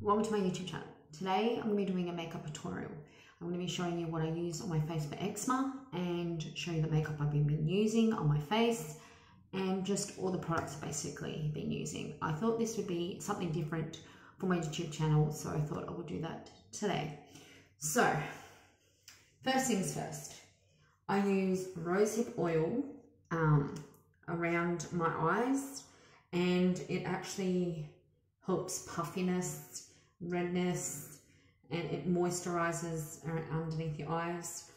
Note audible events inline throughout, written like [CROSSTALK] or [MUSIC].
Welcome to my YouTube channel. Today I'm going to be doing a makeup tutorial. I'm going to be showing you what I use on my face for eczema and show you the makeup I've been using on my face and just all the products basically been using. I thought this would be something different for my YouTube channel so I thought I would do that today. So first things first, I use rosehip oil um, around my eyes and it actually helps puffiness redness and it moisturizes underneath your eyes.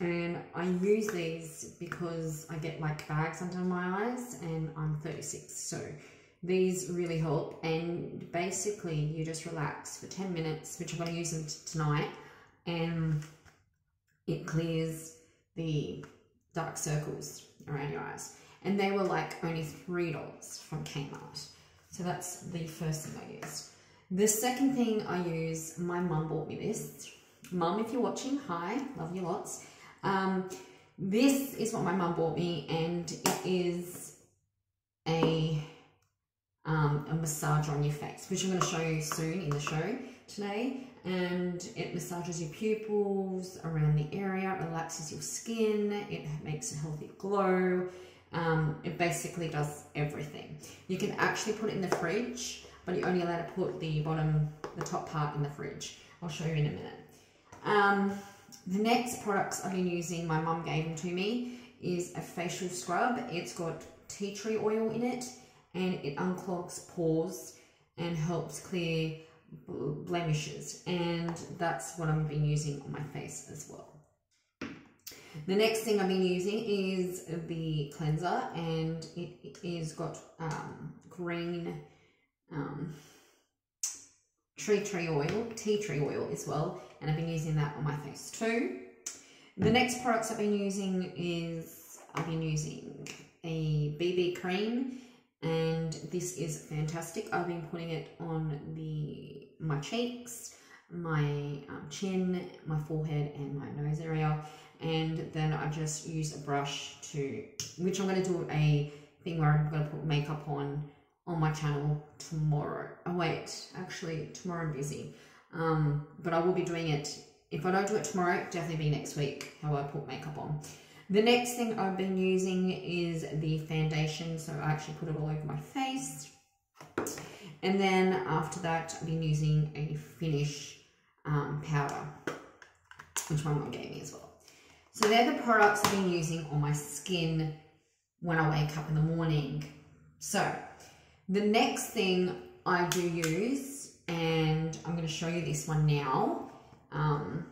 And I use these because I get like bags under my eyes and I'm 36 so these really help. And basically you just relax for 10 minutes which I'm going to use them tonight and it clears the dark circles around your eyes. And they were like only $3 from Kmart. So that's the first thing I used the second thing I use, my mum bought me this. Mum, if you're watching, hi, love you lots. Um, this is what my mum bought me and it is a, um, a massager on your face, which I'm going to show you soon in the show today. And it massages your pupils around the area, relaxes your skin, it makes a healthy glow. Um, it basically does everything. You can actually put it in the fridge but you're only allowed to put the bottom, the top part in the fridge. I'll show you in a minute. Um, the next products I've been using, my mum gave them to me, is a facial scrub. It's got tea tree oil in it and it unclogs pores and helps clear blemishes and that's what I've been using on my face as well. The next thing I've been using is the cleanser and it is got um, green um, tree tree oil, tea tree oil as well, and I've been using that on my face too. The next products I've been using is, I've been using a BB cream and this is fantastic. I've been putting it on the my cheeks, my um, chin, my forehead and my nose area and then I just use a brush to, which I'm going to do a thing where I'm going to put makeup on on my channel tomorrow. Oh wait, actually tomorrow I'm busy. Um, but I will be doing it, if I don't do it tomorrow, definitely be next week, how I put makeup on. The next thing I've been using is the foundation, so I actually put it all over my face. And then after that, I've been using a Finish um, powder, which my mom gave me as well. So they're the products I've been using on my skin when I wake up in the morning. So the next thing I do use, and I'm going to show you this one now. Um,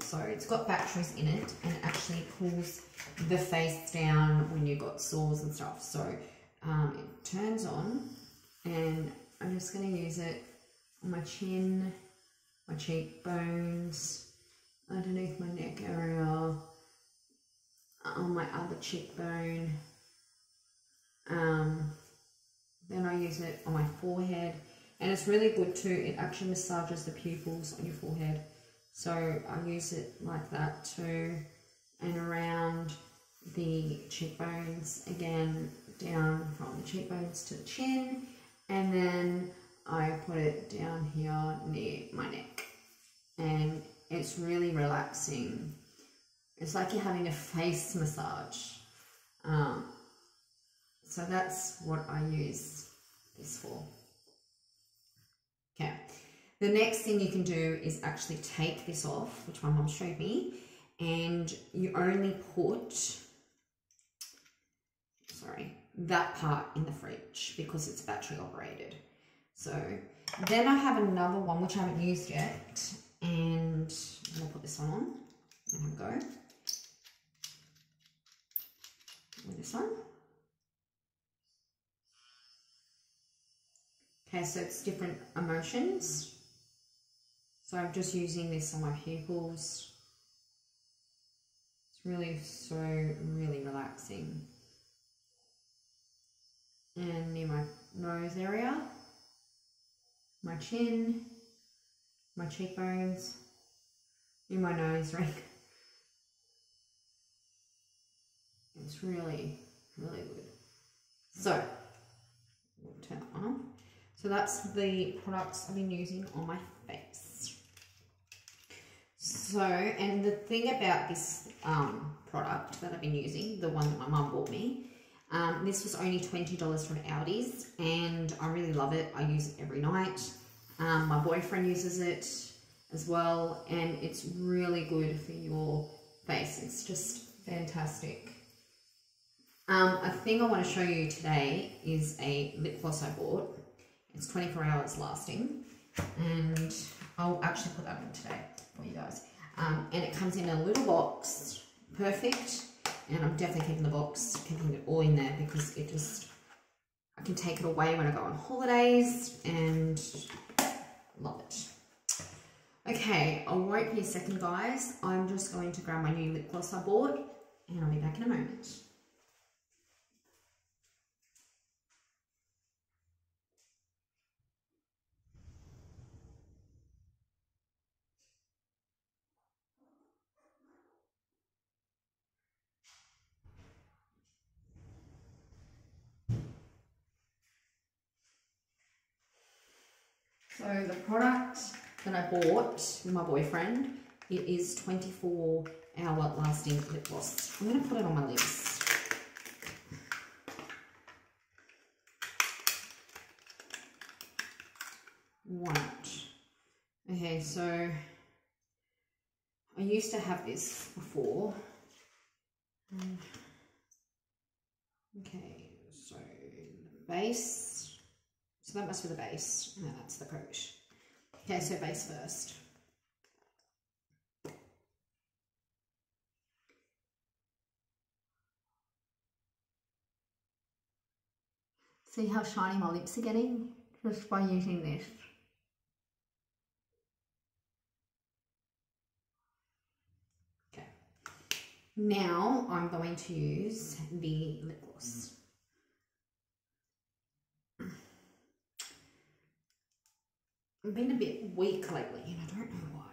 so it's got batteries in it and it actually pulls the face down when you've got sores and stuff. So um, it turns on and I'm just going to use it on my chin, my cheekbones, underneath my neck area, on my other cheekbone, um, then I use it on my forehead. And it's really good too. It actually massages the pupils on your forehead. So I use it like that too. And around the cheekbones, again, down from the cheekbones to the chin. And then I put it down here near my neck. And it's really relaxing. It's like you're having a face massage. Um, so that's what I use this for. Okay. The next thing you can do is actually take this off, which my mom showed me, and you only put, sorry, that part in the fridge because it's battery operated. So then I have another one which I haven't used yet, and gonna put this one on and go. With this one. Okay, so it's different emotions. Mm. So I'm just using this on my pupils. It's really so, really relaxing. And near my nose area, my chin, my cheekbones, in my nose [LAUGHS] ring. It's really, really good. So, we'll turn it on. So that's the products I've been using on my face. So, and the thing about this um, product that I've been using, the one that my mum bought me, um, this was only $20 from Aldi's and I really love it. I use it every night. Um, my boyfriend uses it as well and it's really good for your face. It's just fantastic. Um, a thing I want to show you today is a lip gloss I bought. It's 24 hours lasting and I'll actually put that on today for you guys. Um, and it comes in a little box, perfect. And I'm definitely keeping the box, keeping it all in there because it just, I can take it away when I go on holidays and love it. Okay, I won't be a second guys. I'm just going to grab my new lip gloss I bought and I'll be back in a moment. So the product that I bought with my boyfriend, it is 24 hour lasting lip gloss. I'm going to put it on my lips. Right. Okay, so I used to have this before. Um, okay, so base. So that must be the base, and that's the coat. Okay, so base first. See how shiny my lips are getting just by using this. Okay. Now I'm going to use the lip gloss. I've been a bit weak lately and I don't know why.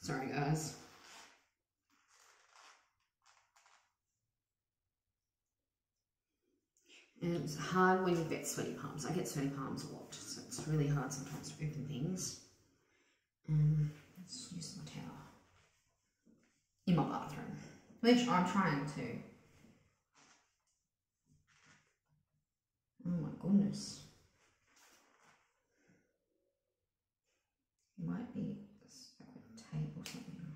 Sorry guys. And it's hard when you get sweaty palms. I get sweaty palms a lot, so it's really hard sometimes to open things. Let's use my towel in my bathroom, which I'm trying to. Oh my goodness. It might be stuck with tape or something. I don't know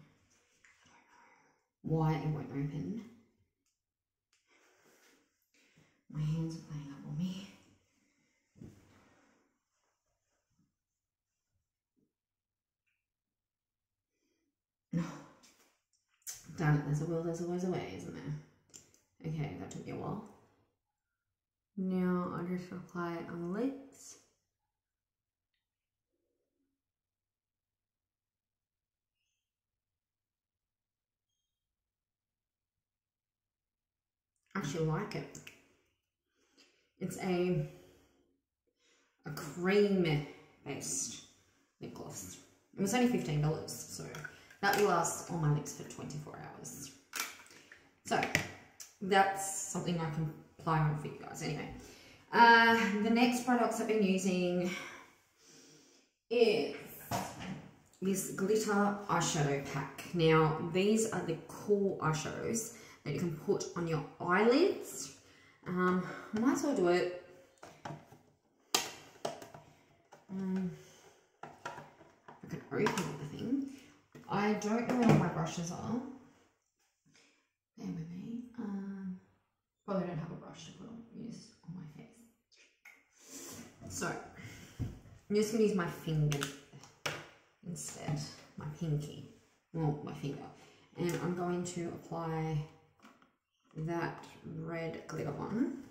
why it won't open. My hands are playing up on me. No. Damn it, there's a will, there's always a way, isn't there? Okay, that took me a while. Now I'll just apply it on the lips. I actually like it. It's a a cream based lip gloss. It was only $15, so that will last on my lips for 24 hours. So that's something I can apply on for you guys anyway. Uh, the next products I've been using is this glitter eyeshadow pack. Now these are the cool eyeshadows that you can put on your eyelids. Um, might as well do it. Um, I can open the thing. I don't know where my brushes are. Bear with me. Um, probably don't have a brush to put on use on my face. So I'm just gonna use my finger instead, my pinky, well my finger, and I'm going to apply that red glitter one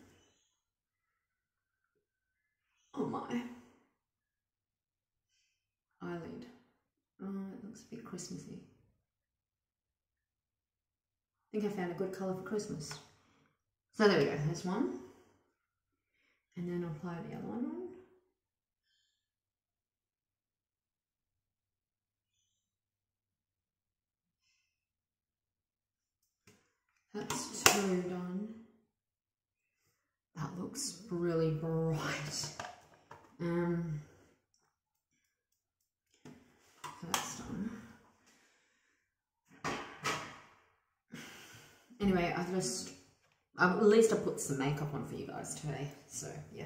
on my eyelid. Oh, it looks a bit Christmassy. I think I found a good colour for Christmas. So there we go, there's one. And then I'll apply the other one on. That's two done. That looks really bright. Um, that's done. Anyway, I just, at least I put some makeup on for you guys today. So yeah.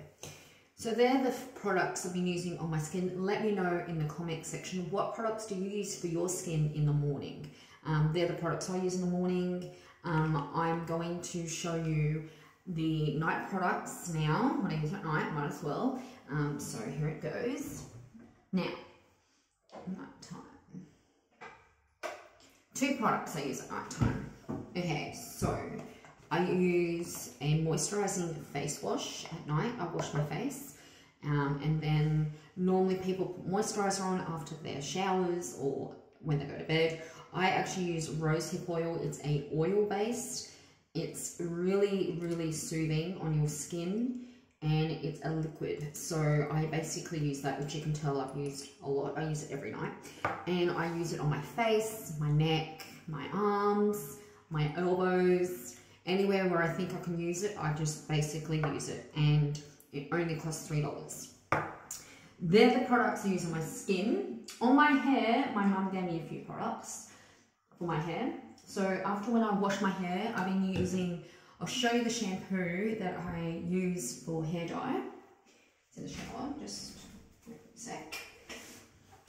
So they're the products I've been using on my skin. Let me know in the comment section, what products do you use for your skin in the morning? Um, they're the products I use in the morning. Um, I'm going to show you the night products now. When I use at night, might as well. Um, so here it goes. Now, night time. Two products I use at night time. Okay, so I use a moisturizing face wash at night. I wash my face. Um, and then normally people put moisturizer on after their showers or when they go to bed. I actually use rosehip oil. It's a oil based. It's really, really soothing on your skin and it's a liquid. So I basically use that, which you can tell I've used a lot. I use it every night. And I use it on my face, my neck, my arms, my elbows, anywhere where I think I can use it, I just basically use it. And it only costs $3. They're the products I use on my skin. On my hair, my mum gave me a few products for my hair. So after when I wash my hair, I've been using, I'll show you the shampoo that I use for hair dye. It's in the shower, just a sec.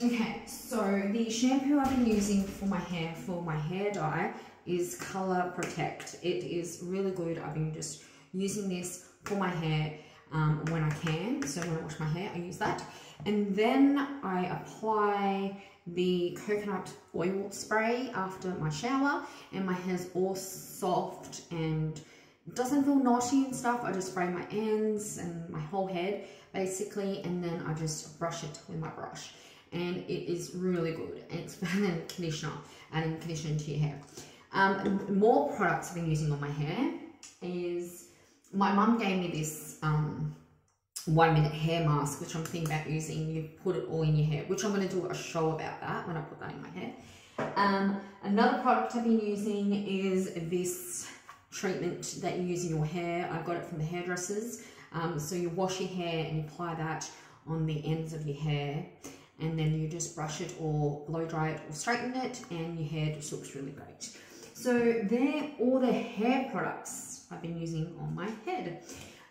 Okay, so the shampoo I've been using for my hair, for my hair dye, is Color Protect. It is really good. I've been just using this for my hair um, when I can. So when I wash my hair, I use that. And then I apply the coconut oil spray after my shower and my hair's all soft and doesn't feel knotty and stuff. I just spray my ends and my whole head basically and then I just brush it with my brush and it is really good and it's better than conditioner adding conditioner to your hair. Um, more products I've been using on my hair is my mum gave me this um, one minute hair mask, which I'm thinking about using. You put it all in your hair, which I'm going to do a show about that when I put that in my hair. Um, another product I've been using is this treatment that you use in your hair. I got it from the hairdressers. Um, so you wash your hair and apply that on the ends of your hair and then you just brush it or blow dry it or straighten it and your hair just looks really great. So they're all the hair products I've been using on my head.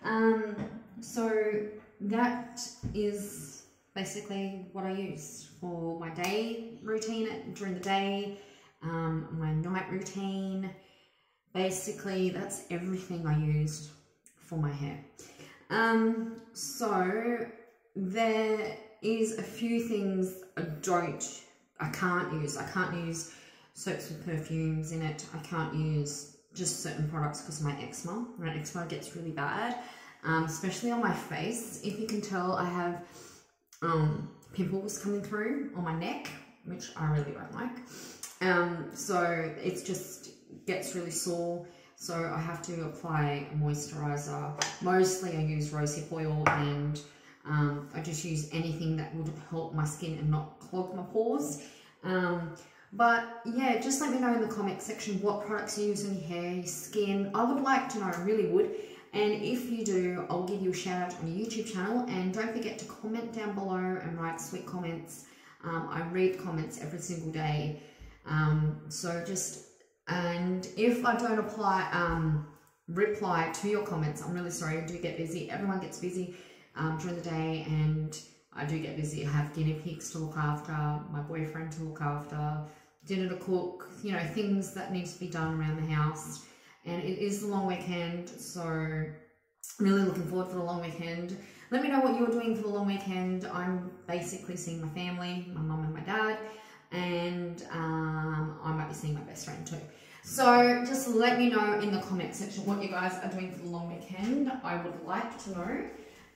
Um, so that is basically what I use for my day routine during the day, um, my night routine. Basically, that's everything I used for my hair. Um, so there is a few things I don't, I can't use. I can't use soaps with perfumes in it. I can't use just certain products because my eczema. My eczema gets really bad, um, especially on my face. If you can tell, I have um, pimples coming through on my neck, which I really don't like. Um, so it's just gets really sore. So I have to apply a moisturizer. Mostly I use rosehip oil and um, I just use anything that would help my skin and not clog my pores. Um, but yeah, just let me know in the comment section what products you use on your hair, your skin. I would like to know, I really would. And if you do, I'll give you a shout out on your YouTube channel. And don't forget to comment down below and write sweet comments. Um, I read comments every single day. Um, so just, and if I don't apply, um, reply to your comments, I'm really sorry, I do get busy. Everyone gets busy um, during the day and I do get busy. I have guinea pigs to look after, my boyfriend to look after, dinner to cook, you know, things that need to be done around the house. And it is the long weekend, so I'm really looking forward for the long weekend. Let me know what you're doing for the long weekend. I'm basically seeing my family, my mum and my dad, and um, I might be seeing my best friend too. So just let me know in the comment section what you guys are doing for the long weekend. I would like to know.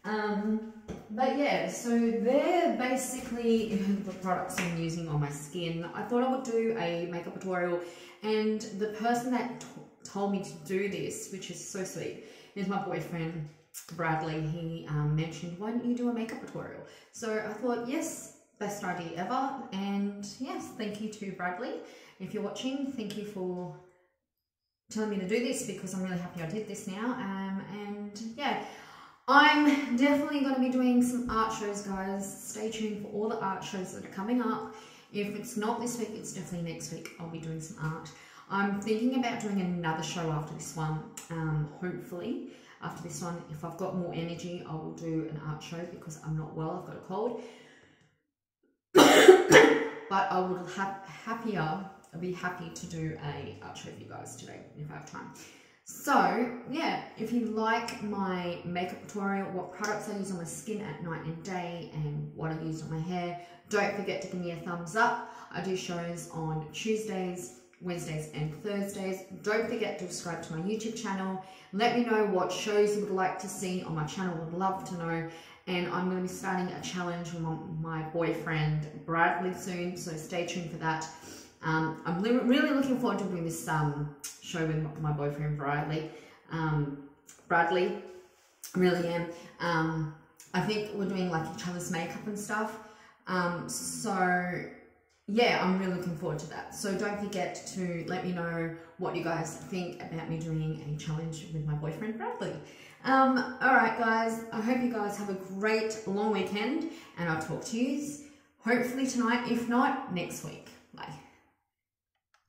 Um, but yeah, so they're basically the products I'm using on my skin. I thought I would do a makeup tutorial and the person that told me to do this, which is so sweet, is my boyfriend Bradley. He um, mentioned, why don't you do a makeup tutorial? So I thought, yes, best idea ever. And yes, thank you to Bradley. If you're watching, thank you for telling me to do this because I'm really happy I did this now. Um, and yeah, I'm definitely going to be doing some art shows, guys. Stay tuned for all the art shows that are coming up. If it's not this week, it's definitely next week. I'll be doing some art. I'm thinking about doing another show after this one, um, hopefully. After this one, if I've got more energy, I will do an art show because I'm not well, I've got a cold. But I would have happier, I'll be happy to do a art show for you guys today if I have time. So yeah, if you like my makeup tutorial, what products I use on my skin at night and day and what I use on my hair, don't forget to give me a thumbs up. I do shows on Tuesdays, Wednesdays and Thursdays. Don't forget to subscribe to my YouTube channel. Let me know what shows you would like to see on my channel. Would love to know. And I'm going to be starting a challenge with my boyfriend Bradley soon. So stay tuned for that. Um, I'm really looking forward to doing this um, show with my boyfriend Bradley. Um, Bradley, really am. Um, I think we're doing like each other's makeup and stuff. Um, so yeah, I'm really looking forward to that. So don't forget to let me know what you guys think about me doing a challenge with my boyfriend Bradley. Um, all right, guys, I hope you guys have a great long weekend and I'll talk to you hopefully tonight, if not next week.